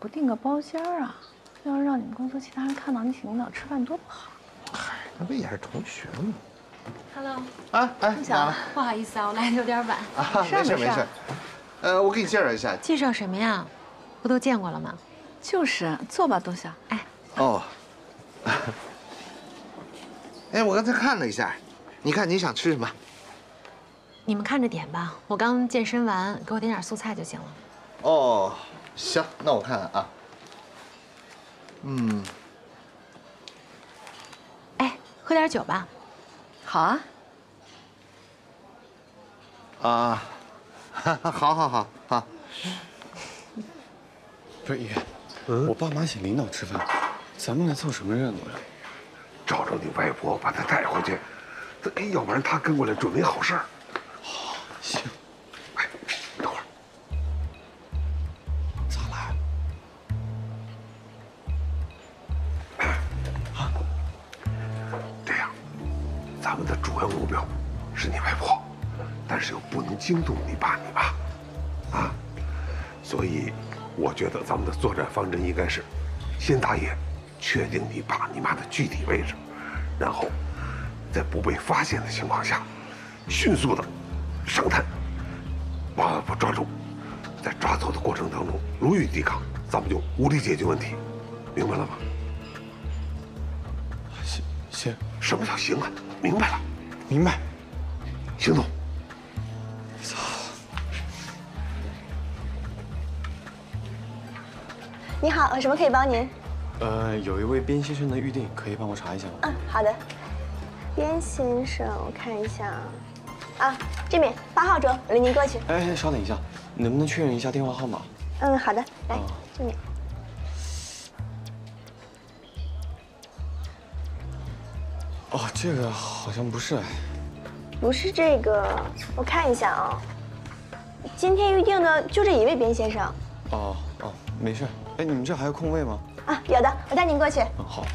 不订个包间啊？要是让你们公司其他人看到你请领导吃饭，多不好。嗨，那不也是同学吗？Hello，啊，哎，想不好意思啊，我来的有点晚。啊，没事没事。呃，我给你介绍一下。介绍什么呀？不都见过了吗？就是，坐吧，冬晓。哎。哦。哎，我刚才看了一下，你看你想吃什么？你们看着点吧，我刚健身完，给我点点素菜就行了。哦，行，那我看看啊。嗯。哎，喝点酒吧。好啊。啊，好好好好。不是爷，我爸妈请领导吃饭，咱们来凑什么热闹呀？找着你外婆，把她带回去，要不然她跟过来准没好事儿。好，行。咱们的主要目标是你外婆，但是又不能惊动你爸你妈，啊，所以我觉得咱们的作战方针应该是，先打野。确定你爸你妈的具体位置，然后，在不被发现的情况下，迅速的上探，把外婆抓住。在抓走的过程当中，如遇抵抗，咱们就无力解决问题，明白了吗？行行，什么叫行啊？明白了，明白。行动。操！你好，有什么可以帮您？呃，有一位边先生的预定，可以帮我查一下吗？嗯，好的。边先生，我看一下。啊，这边八号桌，我领您过去。哎，稍等一下，能不能确认一下电话号码？嗯，好的，来这边。哦，这个好像不是哎。不是这个，我看一下啊。今天预定的就这一位边先生。哦哦，没事。哎，你们这还有空位吗？啊，有的，我带您过去。嗯，好。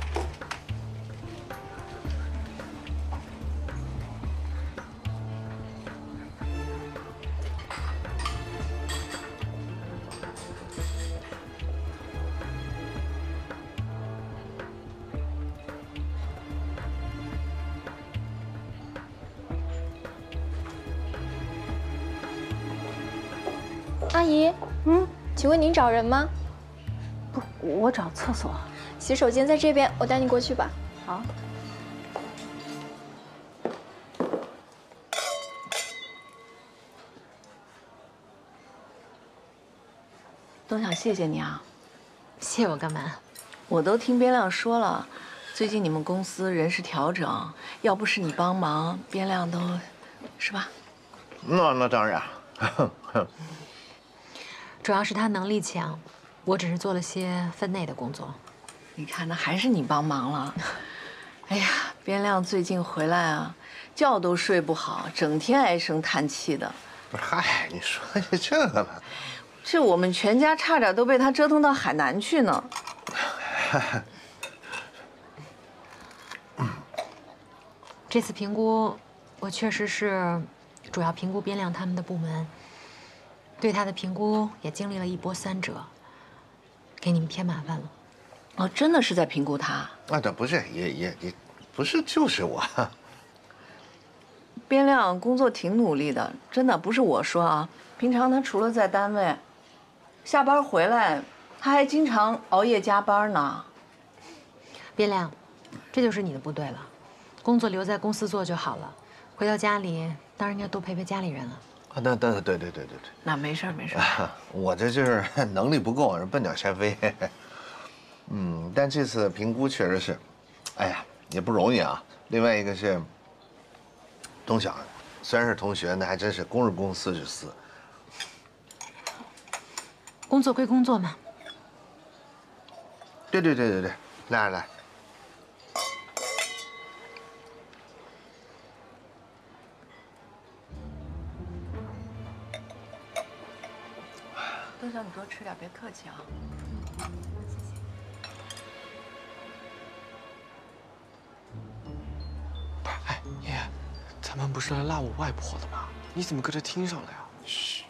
阿姨，嗯，请问您找人吗？不我找厕所，洗手间在这边，我带你过去吧。好。都想谢谢你啊，谢我干嘛？我都听边亮说了，最近你们公司人事调整，要不是你帮忙，边亮都，是吧？那那当然。主要是他能力强。我只是做了些分内的工作，你看那还是你帮忙了。哎呀，边亮最近回来啊，觉都睡不好，整天唉声叹气的。不是，嗨，你说起这个呢？这我们全家差点都被他折腾到海南去呢。这次评估，我确实是主要评估边亮他们的部门，对他的评估也经历了一波三折。给你们添麻烦了，哦，真的是在评估他？啊，这不是，也也也，不是，就是我。边亮工作挺努力的，真的不是我说啊。平常他除了在单位，下班回来，他还经常熬夜加班呢。边亮，这就是你的不对了，工作留在公司做就好了，回到家里当然应该多陪陪家里人了。那那对对对对对，那没事没事。我这就是 能力不够，笨鸟先飞。嗯，但这次评估确实是，哎呀，也不容易啊。另外一个是，东晓，虽然是同学，那还真是公是公，私是私。工作归工作嘛。对对对对对，来来。都叫你多吃点，别客气啊。嗯，谢谢。哎，爷爷，咱们不是来拉我外婆的吗？你怎么搁这听上了呀？嘘。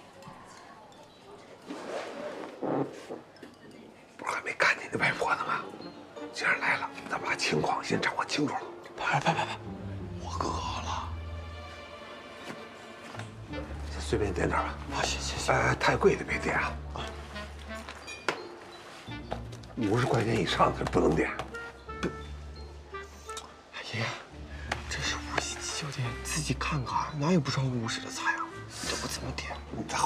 不是还没看见你外婆呢吗？既然来了，咱把情况先掌握清楚了。别别别别，我饿了。随便点点吧。好，行行行。哎，太贵的别点啊。五十块钱以上的不能点。爷爷，这是五星级酒店，自己看看，哪有不上五十的菜啊？这我怎么点？你在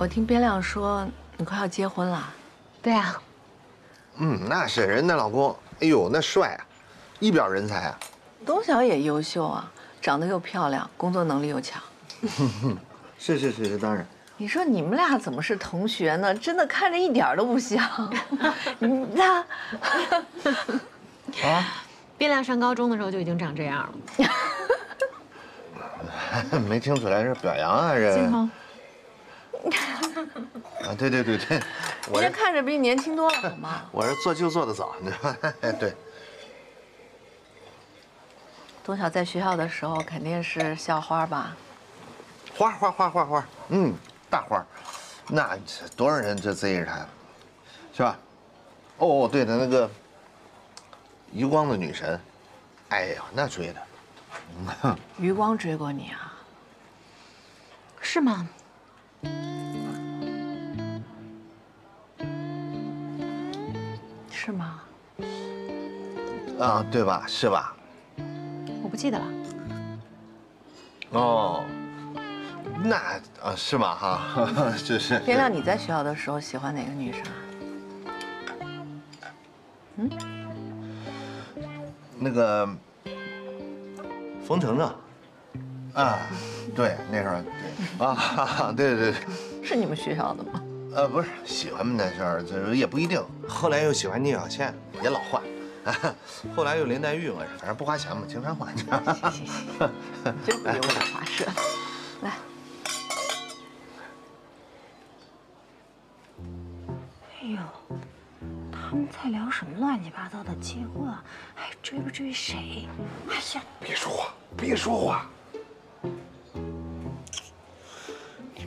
我听边亮说你快要结婚了，对啊，嗯，那是人家老公，哎呦，那帅啊，一表人才啊。东晓也优秀啊，长得又漂亮，工作能力又强。是是是是，当然。你说你们俩怎么是同学呢？真的看着一点都不像。你那 啊，边亮上高中的时候就已经长这样了。没听出来是表扬啊，这。啊，对对对对，我这看着比你年轻多了，好吗？我是做就做的早，你知道吗？对。东晓在学校的时候肯定是校花吧？花花花花花，嗯，大花，那多少人就追着她，是吧？哦，对的，那个余光的女神，哎呀，那追的。余光追过你啊？是吗？是吗？啊，对吧？是吧？我不记得了。哦，那啊是吗？哈，就是。天亮，你在学校的时候喜欢哪个女生？嗯？那个冯程程。啊，对，那时候对啊，对对对。是你们学校的吗？呃，不是，喜欢那时候这也不一定。后来又喜欢聂小倩，也老换。后来又林黛玉嘛，反正不花钱嘛，经常换。行行行，真不用我花式。来。哎呦，他们在聊什么乱七八糟的结婚？还追不追谁？哎呀，别说话，别说话。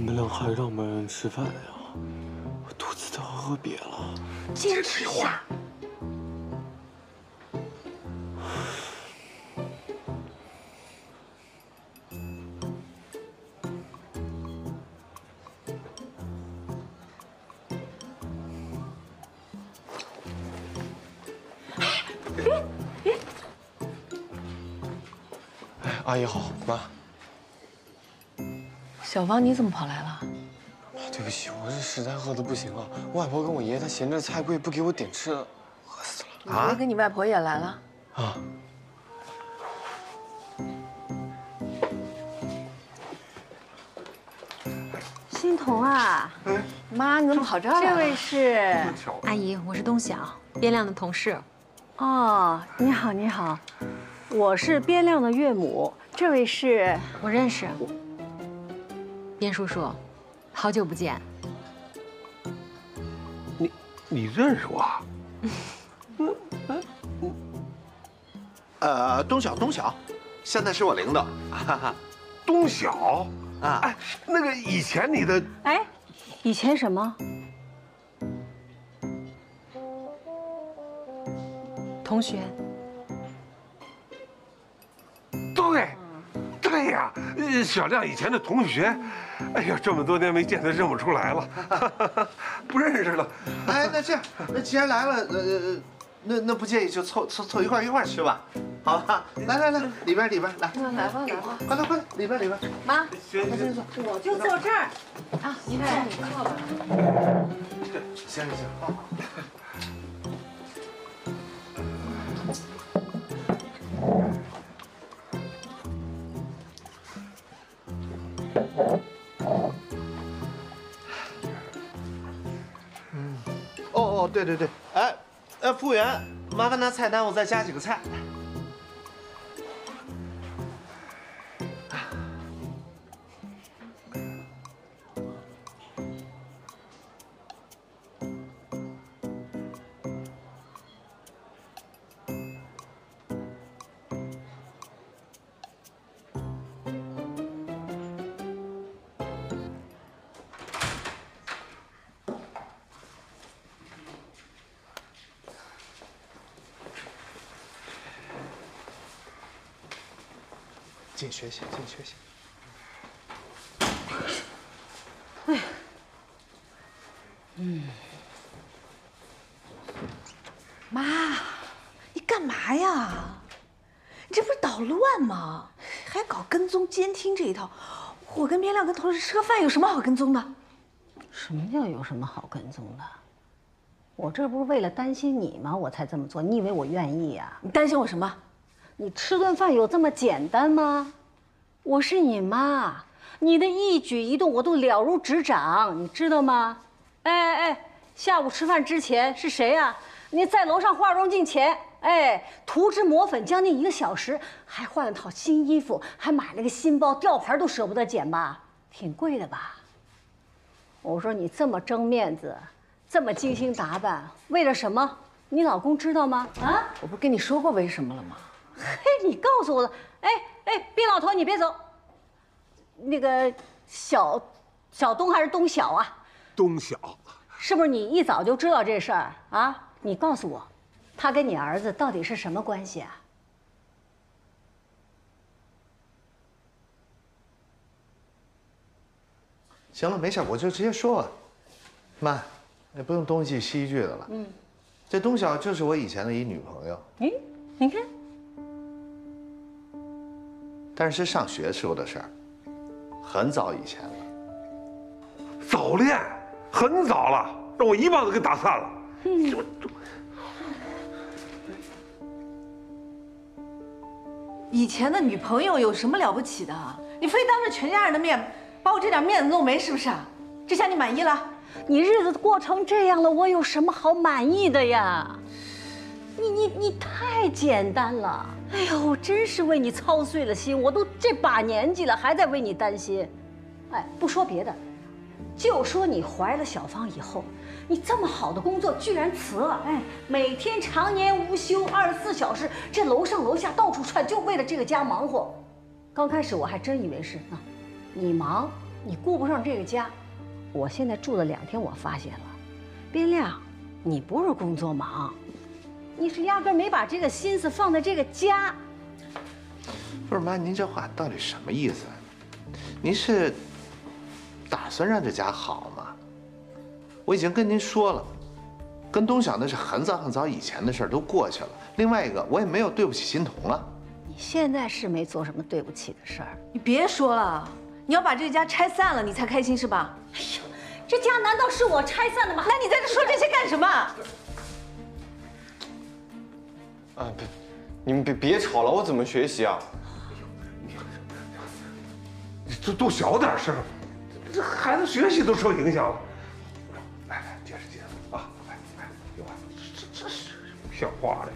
你们俩还让不让人吃饭呀？我肚子都要饿瘪了。坚持一下。阿姨好，妈。小芳，你怎么跑来了？对不起，我是实在饿的不行了。外婆跟我爷爷他嫌这菜贵，不给我点吃的，饿死了。啊？你跟你外婆也来了？啊。欣桐啊，妈，你怎么跑这儿来了？这位是阿姨，我是东晓，边亮的同事。哦，你好，你好，我是边亮的岳母。这位是我认识。边叔叔，好久不见。你你认识我？呃，东晓，东晓，现在是我领导。哈哈，东晓啊，哎，那个以前你的哎，以前什么？同学。对，对呀，小亮以前的同学。哎呀，这么多年没见，他认不出来了，不认识了。哎，那这样，那既然来了，呃，那那不介意就凑凑凑一块一块吃吧，好吧？来来来，里边里边来，来吧来吧，快来快来，里边里边。妈，行行坐，我就坐这儿。啊，您坐你坐吧。行行行，好。哦哦对对对，哎，呃，服务员，麻烦拿菜单，我再加几个菜。进学习，进学习。哎，嗯妈，你干嘛呀？你这不是捣乱吗？还搞跟踪监听这一套？我跟边亮跟同事吃个饭有什么好跟踪的？什么叫有什么好跟踪的？我这不是为了担心你吗？我才这么做。你以为我愿意呀、你担心我什么？你吃顿饭有这么简单吗？我是你妈，你的一举一动我都了如指掌，你知道吗？哎哎哎，下午吃饭之前是谁呀、你在楼上化妆镜前，哎，涂脂抹粉将近一个小时，还换了套新衣服，还买了个新包，吊牌都舍不得剪吧？挺贵的吧？我说你这么争面子，这么精心打扮，为了什么？你老公知道吗？啊？我不跟你说过为什么了吗？嘿，你告诉我了。哎哎，毕老头，你别走。那个小小东还是东晓啊？东晓，是不是你一早就知道这事儿啊？你告诉我，他跟你儿子到底是什么关系啊？行了，没事，我就直接说吧。妈，也不用东一句西一句的了。嗯，这东晓就是我以前的一女朋友，哎，你看，但是是上学时候的事儿，很早以前了。早恋很早了，让我一棒子给打散了。以前的女朋友有什么了不起的？你非当着全家人的面把我这点面子弄没，是不是？这下你满意了？你日子过成这样了，我有什么好满意的呀？你你你太简单了！哎呦，我真是为你操碎了心，我都这把年纪了，还在为你担心。哎，不说别的，就说你怀了小芳以后，你这么好的工作居然辞了，哎，每天常年无休，二十四小时，这楼上楼下到处窜，就为了这个家忙活。刚开始我还真以为是啊，你忙，你顾不上这个家。我现在住了两天，我发现了，边亮，你不是工作忙，你是压根没把这个心思放在这个家。不是妈，您这话到底什么意思？您是打算让这家好吗？我已经跟您说了，跟东晓那是很早很早以前的事儿，都过去了。另外一个，我也没有对不起欣桐了。你现在是没做什么对不起的事儿。你别说了，你要把这个家拆散了，你才开心是吧？哎呦，这家难道是我拆散的吗？那你在这说这些干什么？啊，别，你们别别吵了，我怎么学习啊？你都都小点声，这孩子学习都受影响了。来来，接着接着啊，来来，有啊，这这是像话的。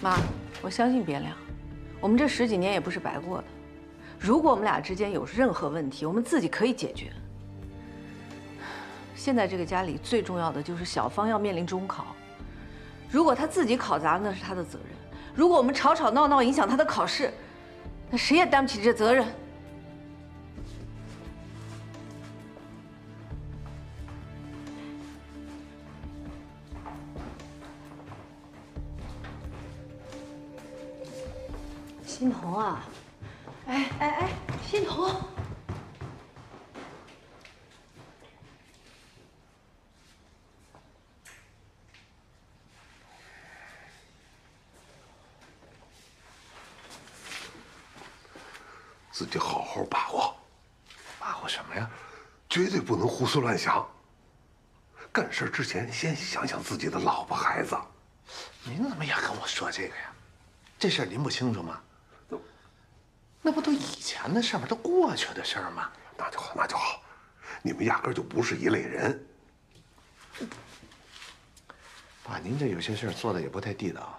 妈，我相信别亮，我们这十几年也不是白过的。如果我们俩之间有任何问题，我们自己可以解决。现在这个家里最重要的就是小芳要面临中考，如果他自己考砸了，那是他的责任；如果我们吵吵闹闹影响他的考试，那谁也担不起这责任。欣桐啊，哎哎哎，欣桐，自己好好把握，把握什么呀？绝对不能胡思乱想。干事之前先想想自己的老婆孩子。您怎么也跟我说这个呀？这事儿您不清楚吗？那不都以前的事儿吗？都过去的事儿吗？那就好，那就好，你们压根儿就不是一类人。爸，您这有些事儿做的也不太地道。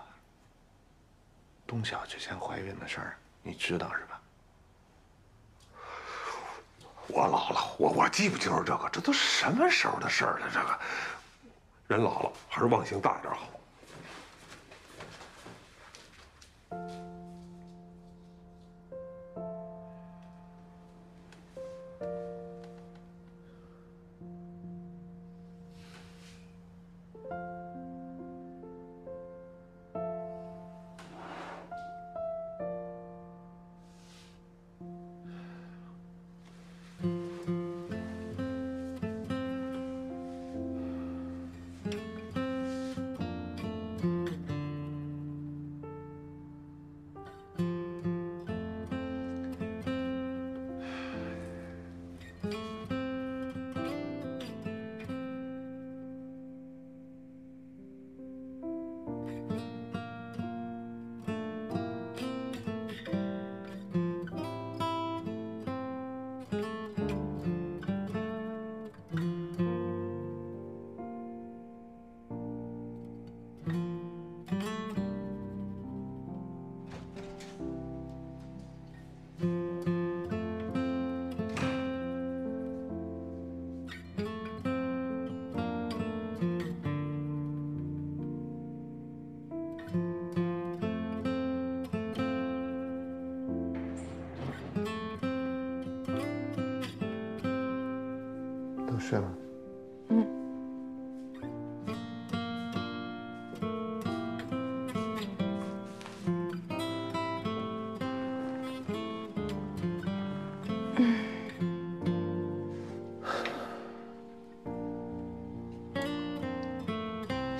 东晓之前怀孕的事儿，你知道是吧？我老了，我我记不清楚这个，这都什么时候的事儿了？这个人老了还是忘性大一点好。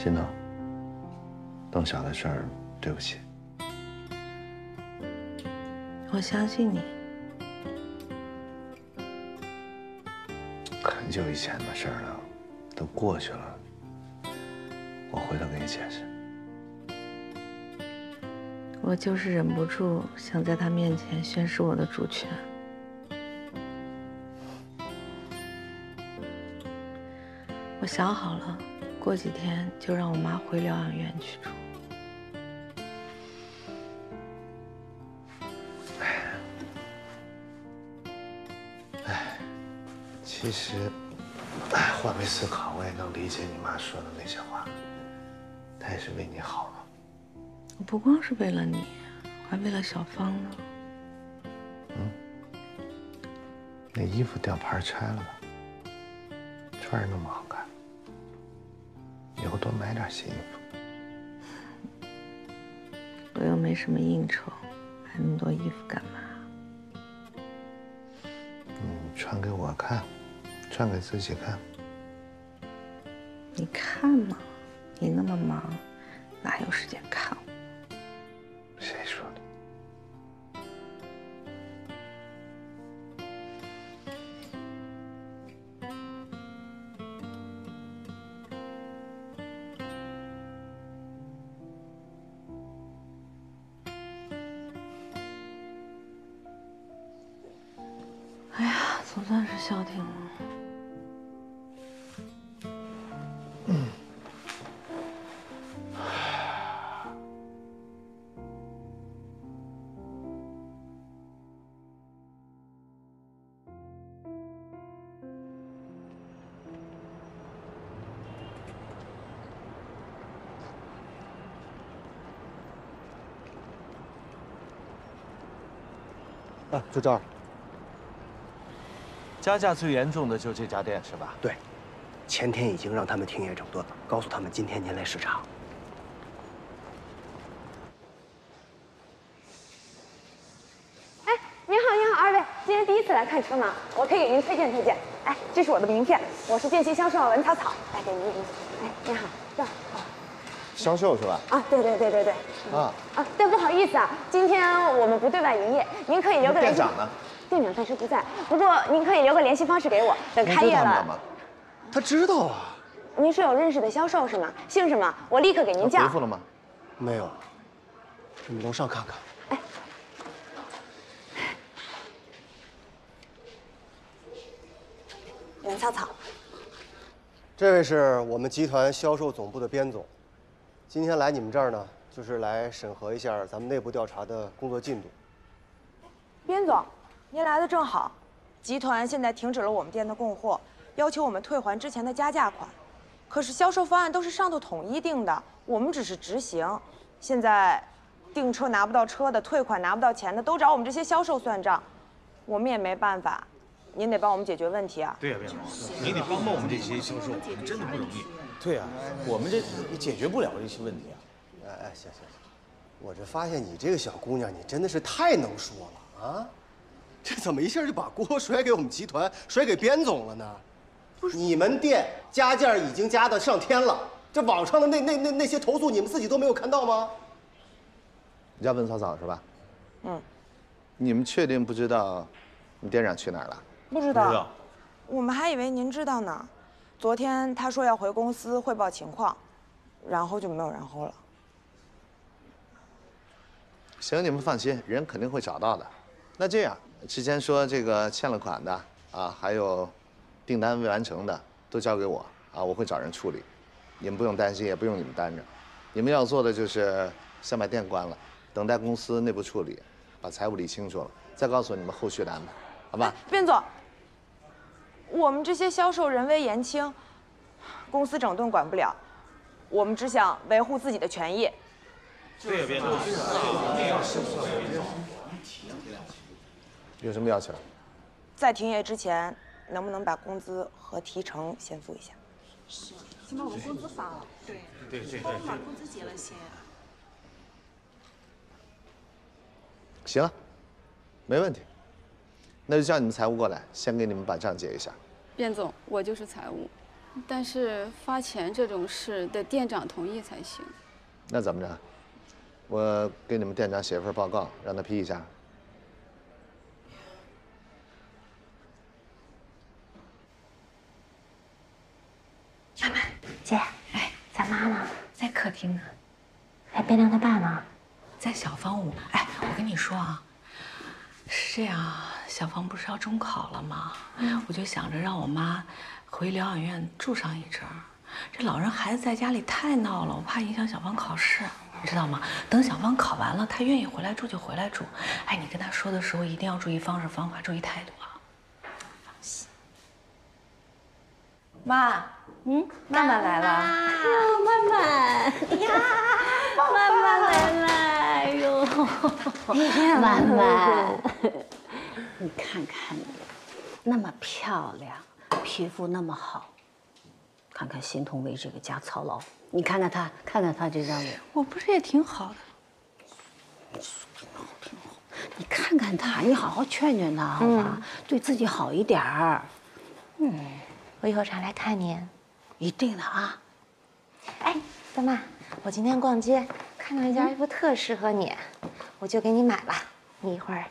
心疼，邓霞的事儿，对不起。我相信你。很久以前的事儿了，都过去了。我回头给你解释。我就是忍不住想在他面前宣示我的主权。我想好了，过几天就让我妈回疗养院去住。哎其实，哎，换位思考，我也能理解你妈说的那些话。她也是为你好了。我不光是为了你，还为了小芳呢。嗯那衣服吊牌拆了吧，穿着那么好多买点新衣服。我又没什么应酬，买那么多衣服干嘛？你穿给我看，穿给自己看。你看嘛，你那么忙，哪有时间看总算是消停了。啊，就这儿。加价最严重的就这家店是吧？对，前天已经让他们停业整顿了，告诉他们今天您来视察。哎，您好，您好，二位，今天第一次来看车吗？我可以给您推荐推荐。哎，这是我的名片，我是电器销售文草草，来给您领。哎，您好，这儿。销售是吧？啊，对对对对对。啊，啊，对，不好意思啊，今天我们不对外营业，您可以留个联系。店长呢？店长暂时不在，不过您可以留个联系方式给我，等开业了。吗？他知道啊。您是有认识的销售是吗？姓什么？我立刻给您叫。回复了吗？没有。你们楼上看看。哎。袁草草，这位是我们集团销售总部的边总，今天来你们这儿呢，就是来审核一下咱们内部调查的工作进度。边总，您来的正好。集团现在停止了我们店的供货，要求我们退还之前的加价款。可是销售方案都是上头统一定的，我们只是执行。现在订车拿不到车的，退款拿不到钱的，都找我们这些销售算账，我们也没办法。您得帮我们解决问题啊！对呀，边总，你得帮帮我们这些销售，我们真的不容易。对呀，我们这也解决不了这些问题啊。哎哎，行行行，我这发现你这个小姑娘，你真的是太能说了啊！这怎么一下就把锅甩给我们集团，甩给边总了呢？不是，你们店加价已经加的上天了，这网上的那那那那些投诉，你们自己都没有看到吗？你叫温草草是吧？嗯。你们确定不知道你店长去哪儿了？不知道。我们还以为您知道呢。昨天他说要回公司汇报情况，然后就没有然后了。行，你们放心，人肯定会找到的。那这样，之前说这个欠了款的啊，还有订单未完成的，都交给我啊，我会找人处理。你们不用担心，也不用你们担着。你们要做的就是先把店关了，等待公司内部处理，把财务理清楚了，再告诉你们后续的安排，好吧？卞总，我们这些销售人微言轻，公司整顿管不了，我们只想维护自己的权益。对呀，边总。有什么要求？在停业之前，能不能把工资和提成先付一下？是，先把我们工资发了。对。对对对帮我把工资结了先。行啊，没问题。那就叫你们财务过来，先给你们把账结一下。卞总，我就是财务，但是发钱这种事得店长同意才行。那怎么着？我给你们店长写一份报告，让他批一下。小曼，姐，哎，咱妈呢？在客厅呢。哎，边亮他爸呢？在小芳屋。哎，我跟你说啊，是这样啊，小芳不是要中考了吗？我就想着让我妈回疗养院住上一阵儿。这老人孩子在家里太闹了，我怕影响小芳考试，你知道吗？等小芳考完了，她愿意回来住就回来住。哎，你跟她说的时候一定要注意方式方法，注意态度啊。妈，嗯，妈妈来了。哎呦，曼曼，哎呀，曼曼来了，哎呦，曼曼，你看看你，那么漂亮，皮肤那么好，看看欣桐为这个家操劳，你看看他，看看他这张脸，我不是也挺好的？你看看他，你好好劝劝他，好吧？对自己好一点儿。嗯，我以后常来看您。一定的啊。哎，大妈，我今天逛街看到一件衣服特适合你，我就给你买了。你一会儿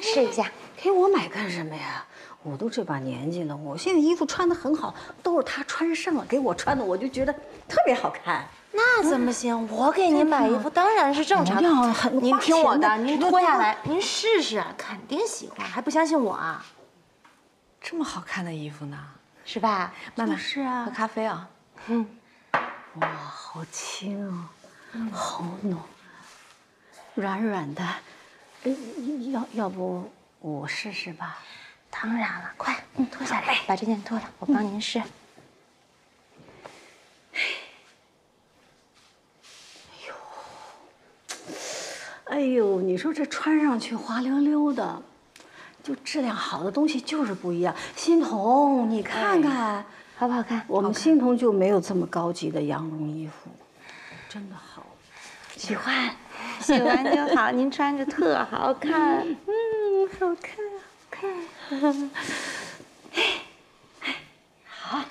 试一下。给我买干什么呀？我都这把年纪了，我现在衣服穿的很好，都是他穿上了给我穿的，我就觉得特别好看。那怎么行？我给您买衣服当然是正常要的。您听我的您脱下来，您试试，肯定喜欢。还不相信我啊？这么好看的衣服呢？是吧？妈妈，是啊喝咖啡啊。嗯。哇，好轻哦，好暖，软软的。呃要要不我试试吧？当然了，快，嗯，脱下来，把这件脱了，我帮您试。哎呦，你说这穿上去滑溜溜的，就质量好的东西就是不一样。欣桐，你看看，好不好看？我们欣桐就没有这么高级的羊绒衣服，真的好，喜欢，喜欢就好。您穿着特好看，嗯，好看，好看。好，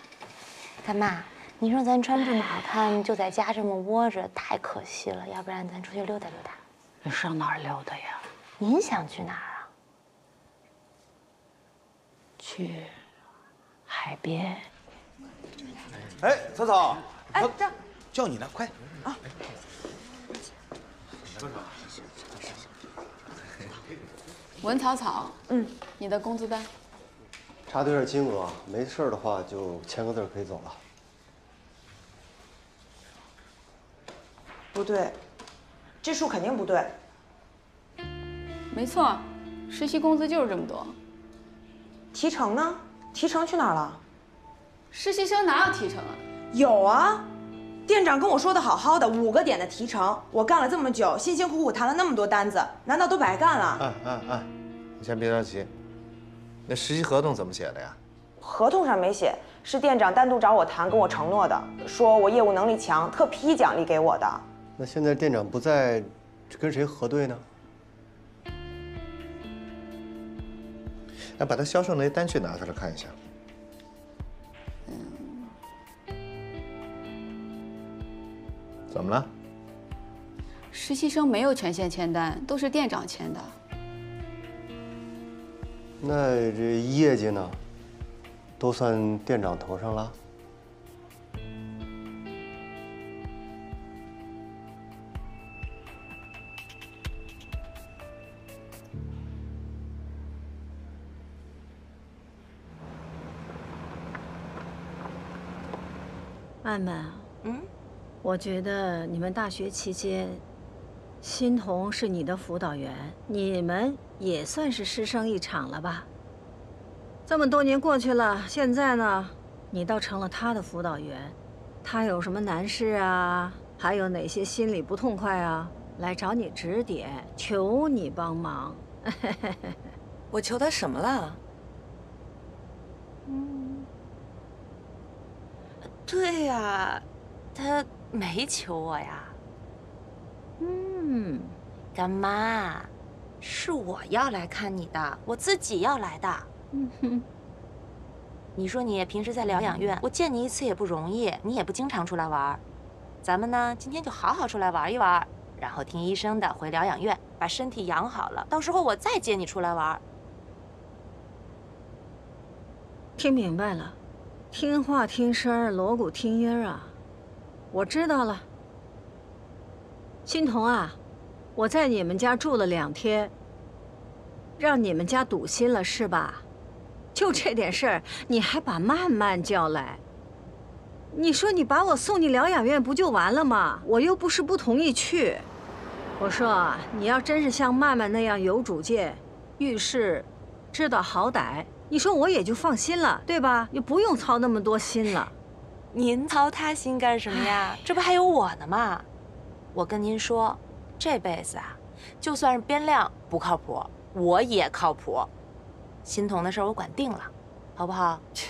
干妈，你说咱穿这么好看，就在家这么窝着，太可惜了。要不然咱出去溜达溜达。你上哪儿溜达呀？您想去哪儿啊？去海边。哎，草草，哎，这叫你呢，快啊！文草草，嗯，你的工资单。查对了金额，没事的话就签个字可以走了。不对，这数肯定不对。没错，实习工资就是这么多。提成呢？提成去哪儿了？实习生哪有提成啊？有啊，店长跟我说的好好的，五个点的提成，我干了这么久，辛辛苦苦谈了那么多单子，难道都白干了？嗯嗯嗯，你先别着急，那实习合同怎么写的呀？合同上没写，是店长单独找我谈，跟我承诺的，说我业务能力强，特批奖励给我的。那现在店长不在，跟谁核对呢？来，把他销售那些单据拿出来看一下。怎么了？实习生没有权限签单，都是店长签的。那这业绩呢？都算店长头上了？曼曼，嗯，我觉得你们大学期间，欣桐是你的辅导员，你们也算是师生一场了吧？这么多年过去了，现在呢，你倒成了他的辅导员，他有什么难事啊？还有哪些心里不痛快啊？来找你指点，求你帮忙。我求他什么了？对呀，他没求我呀。嗯，干妈，是我要来看你的，我自己要来的。嗯哼。你说你平时在疗养院，我见你一次也不容易，你也不经常出来玩。咱们呢，今天就好好出来玩一玩，然后听医生的，回疗养院把身体养好了，到时候我再接你出来玩。听明白了，听话听声儿，锣鼓听音儿啊！我知道了。欣桐啊，我在你们家住了两天，让你们家堵心了是吧？就这点事儿，你还把曼曼叫来？你说你把我送进疗养院不就完了吗？我又不是不同意去。我说你要真是像曼曼那样有主见，遇事知道好歹，你说我也就放心了，对吧？也不用操那么多心了。您操他心干什么呀？这不还有我呢吗？我跟您说，这辈子啊，就算是边亮不靠谱，我也靠谱。欣桐的事我管定了，好不好？切，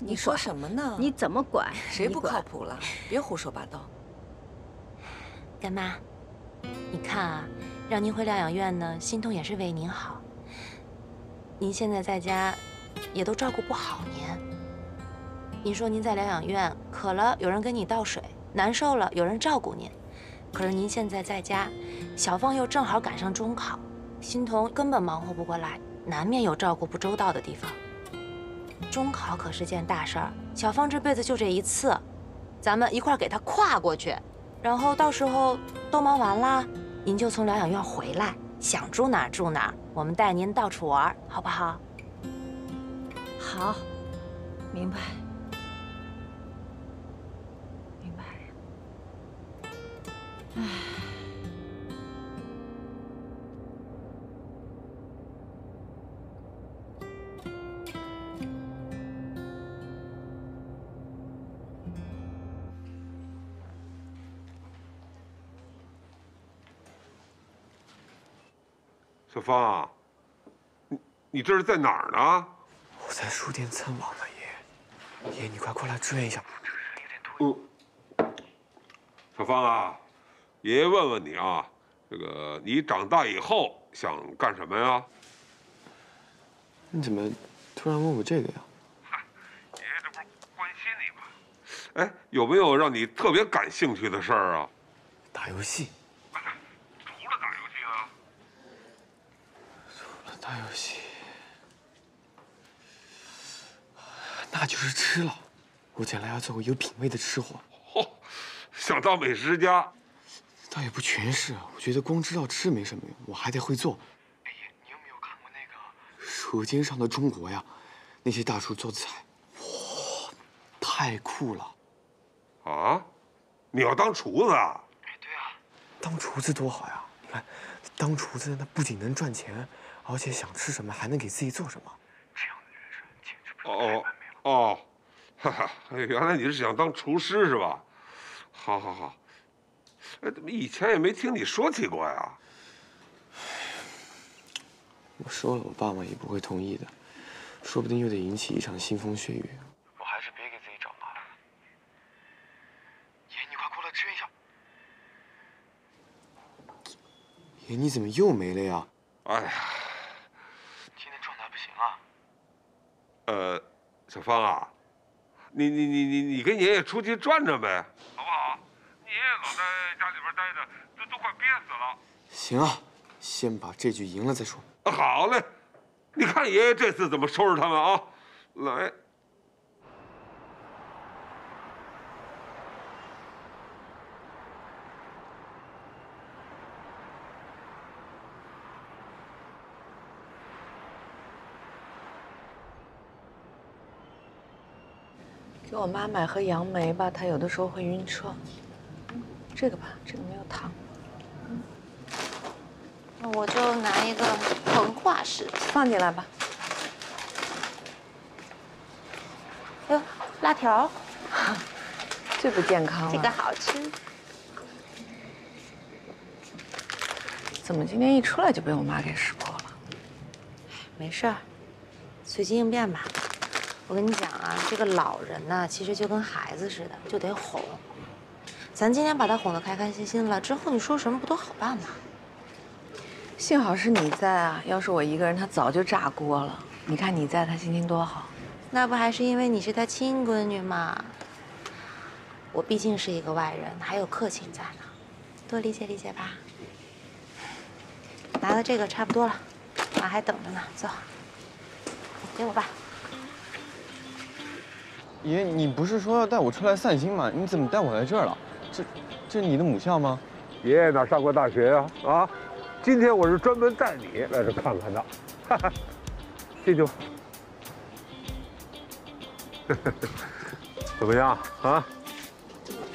你说什么呢？你怎么管？谁不靠谱了？别胡说八道。干妈，你看啊，让您回疗养院呢，欣桐也是为您好。您现在在家，也都照顾不好您。您说您在疗养院渴了有人给你倒水，难受了有人照顾您。可是您现在在家，小芳又正好赶上中考，欣桐根本忙活不过来。难免有照顾不周到的地方。中考可是件大事儿，小芳这辈子就这一次，咱们一块儿给她跨过去，然后到时候都忙完了，您就从疗养院回来，想住哪儿住哪儿，我们带您到处玩，好不好？好，明白，明白。唉。芳，你你这是在哪儿呢？我在书店蹭网呢，爷。爷，你快过来支援一下。嗯。小芳啊，爷爷问问你啊，这个你长大以后想干什么呀？你怎么突然问我这个呀？爷爷这不是关心你吗？哎，有没有让你特别感兴趣的事儿啊？打游戏。打游戏，那就是吃了。我将来要做个有品位的吃货。哦，想当美食家？倒也不全是。我觉得光知道吃没什么用，我还得会做。哎呀，你有没有看过那个《舌尖上的中国》呀？那些大厨做的菜，哇，太酷了！啊，你要当厨子？啊？哎，对啊，当厨子多好呀！当厨子那不仅能赚钱。而且想吃什么还能给自己做什么，这样的人生简直不是太完美了。哦，哈哈，原来你是想当厨师是吧？好，好，好。哎，怎么以前也没听你说起过呀？我说了，我爸妈也不会同意的，说不定又得引起一场腥风血雨。我还是别给自己找麻烦了。爷，你快过来支援一下。爷，你怎么又没了呀？哎呀！今天状态不行啊呃，小芳啊，你你你你你跟爷爷出去转转呗，好不好？你爷爷老在家里边待着，都都快憋死了。行啊，先把这局赢了再说。好嘞，你看爷爷这次怎么收拾他们啊？来。给我妈买盒杨梅吧，她有的时候会晕车。这个吧，这个没有糖。那我就拿一个膨化食品放进来吧。哟，辣条，最不健康了。这个好吃。怎么今天一出来就被我妈给识破了？没事儿，随机应变吧。我跟你讲啊，这个老人呢，其实就跟孩子似的，就得哄。咱今天把他哄得开开心心了，之后你说什么不都好办吗？幸好是你在啊，要是我一个人，他早就炸锅了。你看你在，他心情多好。那不还是因为你是他亲闺女吗？我毕竟是一个外人，还有客情在呢，多理解理解吧。拿了这个差不多了，妈还等着呢，走，给我吧。爷，你不是说要带我出来散心吗？你怎么带我来这儿了？这，这是你的母校吗？爷爷哪上过大学呀？啊，今天我是专门带你来这看看的。哈哈，进去吧。怎么样啊？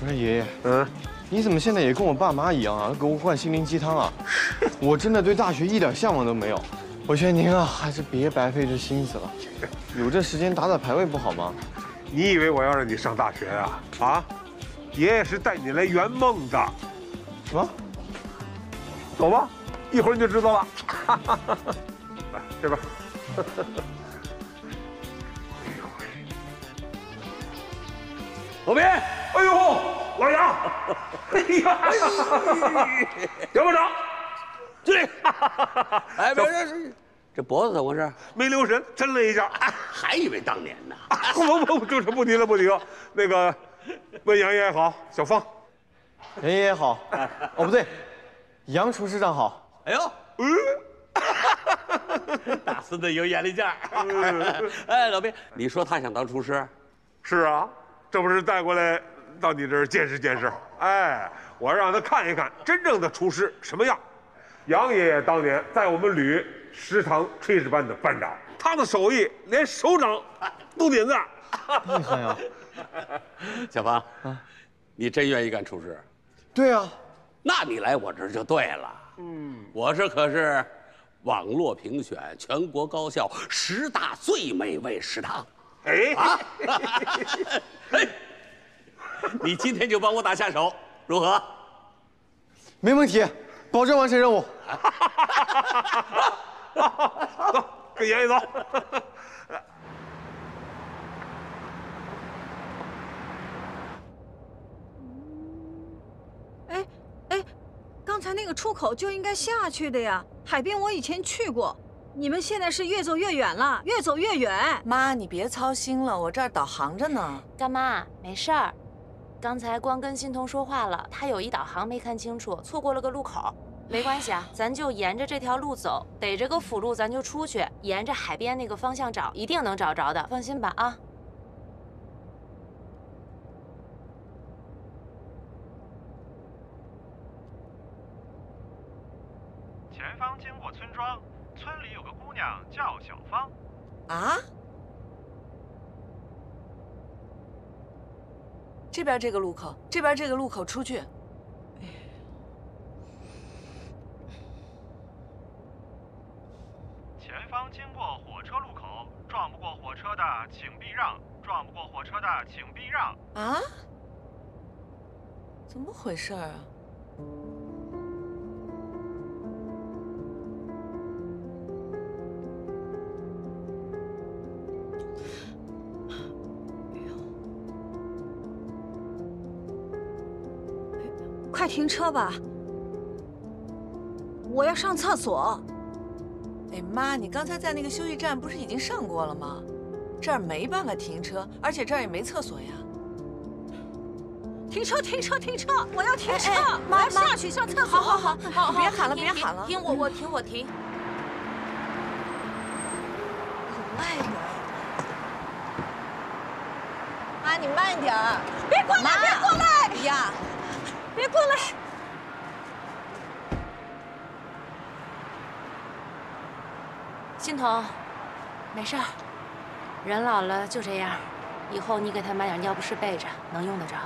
不是爷爷，嗯，你怎么现在也跟我爸妈一样啊？给我灌心灵鸡汤啊！我真的对大学一点向往都没有。我劝您啊，还是别白费这心思了，有这时间打打排位不好吗？你以为我要让你上大学啊？啊，爷爷是带你来圆梦的。什么？走吧，一会儿你就知道了。来这边。老边，哎呦，老杨，哎呀，杨班长，对，哎，别这这脖子怎么回事？没留神，抻了一下，还以为当年呢。不不不，就是不提了，不提了。那个，问杨爷爷好，小芳，杨爷爷好。哦，不对，杨厨师长好。哎呦，嗯，大孙子有眼力见儿。哎，老毕，你说他想当厨师？是啊。这不是带过来到你这儿见识见识？哎，我让他看一看真正的厨师什么样。杨爷爷当年在我们旅食堂炊事班的班长，他的手艺连首长都点赞。厉害呀！小芳，你真愿意干厨师？对啊，那你来我这儿就对了。嗯，我这可是网络评选全国高校十大最美味食堂。哎啊！哎，你今天就帮我打下手，如何？没问题，保证完成任务。走，跟爷爷走。哎哎，刚才那个出口就应该下去的呀，海边我以前去过。你们现在是越走越远了，越走越远。妈，你别操心了，我这儿导航着呢。干妈，没事儿。刚才光跟欣桐说话了，他有一导航没看清楚，错过了个路口。没关系啊，咱就沿着这条路走，逮着个辅路咱就出去，沿着海边那个方向找，一定能找着的，放心吧啊。前方经过村庄。村里有个姑娘叫小芳，啊？这边这个路口，这边这个路口出去。前方经过火车路口，撞不过火车的请避让，撞不过火车的请避让。啊？怎么回事啊？停车吧！我要上厕所。哎妈，你刚才在那个休息站不是已经上过了吗？这儿没办法停车，而且这儿也没厕所呀。停车！停车！停车！我要停车！我要下去上厕所。好好好，好，别喊了，别喊了。停！我我停！我停！慢点。妈，你慢点儿。别过来！别过来！呀。别过来！欣桐，没事儿，人老了就这样。以后你给他买点尿不湿备着，能用得着。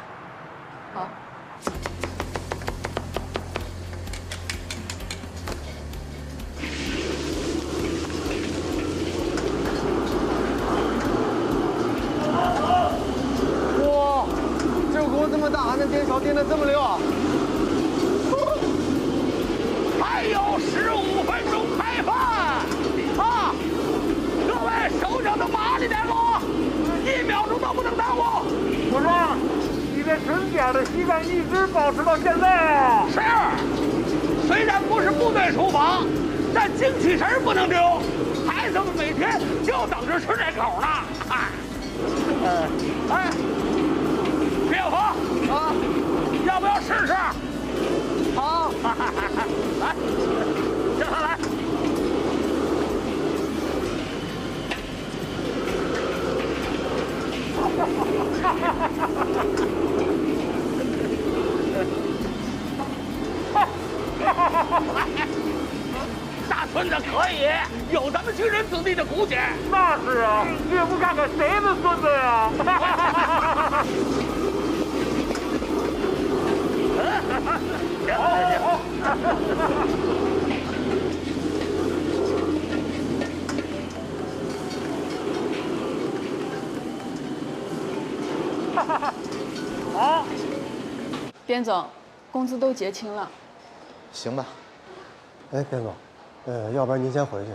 好。这样的习惯一直保持到现在啊！是，虽然不是部队厨房，但精气神不能丢。孩子们每天就等着吃这口呢。哎，呃，哎，别河啊，要不要试试？好，来，叫他来。大 孙子可以，有咱们军人子弟的骨血。那是啊，也不看看谁的孙子呀？行行行。好，边总，工资都结清了。行吧。哎，边总，呃，要不然您先回去，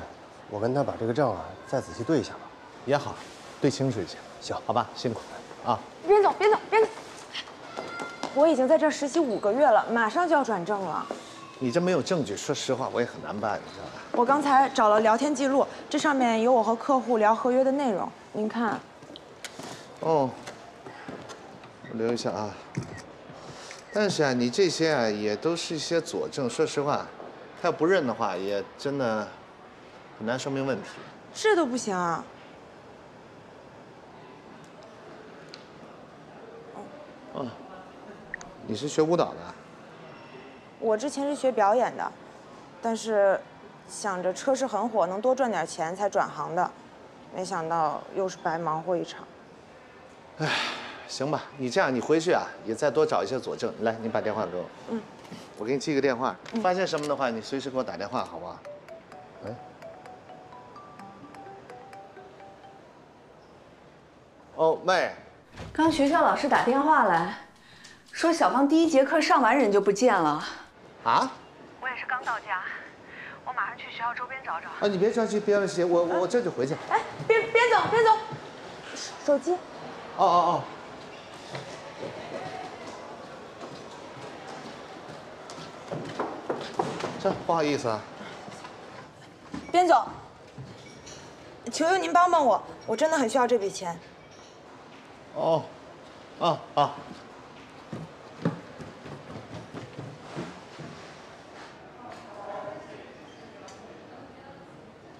我跟他把这个账啊再仔细对一下吧。也好，对清楚一些。行，好吧，辛苦了啊。别走，别走，别走，我已经在这儿实习五个月了，马上就要转正了。你这没有证据，说实话我也很难办，你知道吧？我刚才找了聊天记录，这上面有我和客户聊合约的内容，您看。哦，我留一下啊。但是啊，你这些啊也都是一些佐证，说实话，他要不认的话，也真的很难说明问题。这都不行啊！哦，你是学舞蹈的？我之前是学表演的，但是想着车市很火，能多赚点钱才转行的，没想到又是白忙活一场。唉，行吧，你这样，你回去啊，也再多找一些佐证。来，你把电话给我。嗯。我给你记个电话，发现什么的话，你随时给我打电话，好不好？哎。哦，妹。刚学校老师打电话来，说小芳第一节课上完人就不见了。啊？我也是刚到家，我马上去学校周边找找。啊，你别着急，别着急，我我这就回去。哎，别别走，别走，手机。哦哦哦。这不好意思啊。边总，求求您帮帮我，我真的很需要这笔钱。哦，啊啊。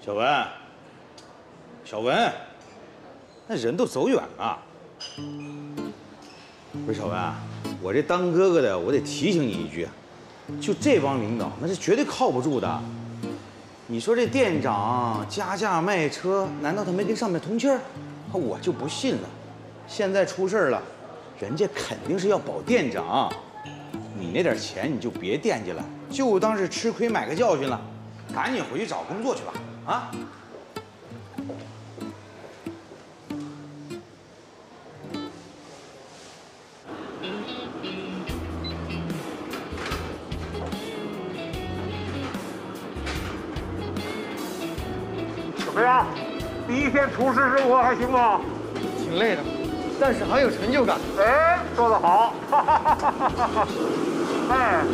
小文，小文，那人都走远了。不是小文，我这当哥哥的，我得提醒你一句，就这帮领导，那是绝对靠不住的。你说这店长加价卖车，难道他没跟上面通气儿？我就不信了。现在出事了，人家肯定是要保店长。你那点钱你就别惦记了，就当是吃亏买个教训了。赶紧回去找工作去吧。啊！怎么样？第一天厨师生活还行吗？挺累的，但是很有成就感。哎，说得好！哎。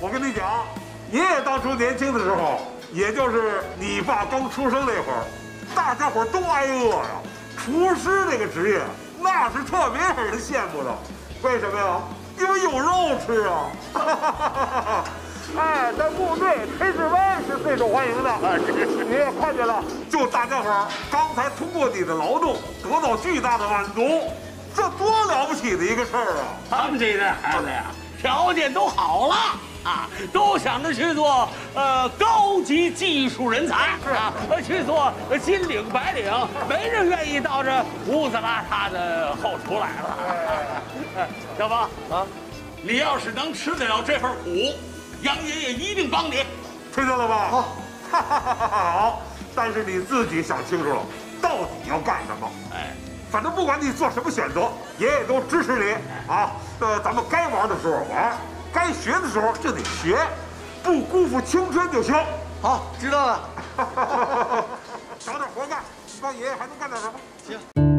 我跟你讲，爷爷当初年轻的时候，也就是你爸刚出生那会儿，大家伙都挨饿呀。厨师这个职业，那是特别让人羡慕的。为什么呀？因为有肉吃啊！哎，在部队炊事班是最受欢迎的。哎你也看见了，就大家伙刚才通过你的劳动得到巨大的满足，这多了不起的一个事儿啊！他们这一代孩子呀，条件都好了。啊，都想着去做呃高级技术人才是啊，去做金领白领，没人愿意到这乌子邋遢的后厨来了。哎小芳啊，你要是能吃得了这份苦，杨爷爷一定帮你。听到了吧？好，好。但是你自己想清楚了，到底要干什么？哎，反正不管你做什么选择，爷爷都支持你啊。呃，咱们该玩的时候玩。该学的时候就得学，不辜负青春就行。好，知道了。找点活干，你帮爷爷还能干点什么？行。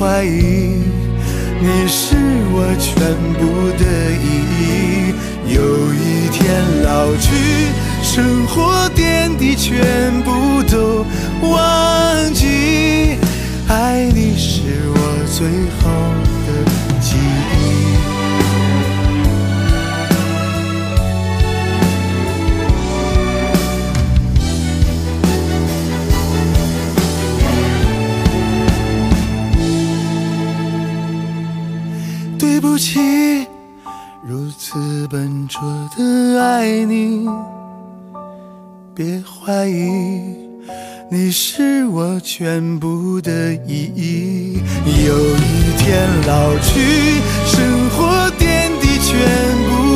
怀疑，你是我全部的意义。有一天老去，生活点滴全部都忘记，爱你是我最后不起，如此笨拙的爱你，别怀疑，你是我全部的意义。有一天老去，生活点滴全部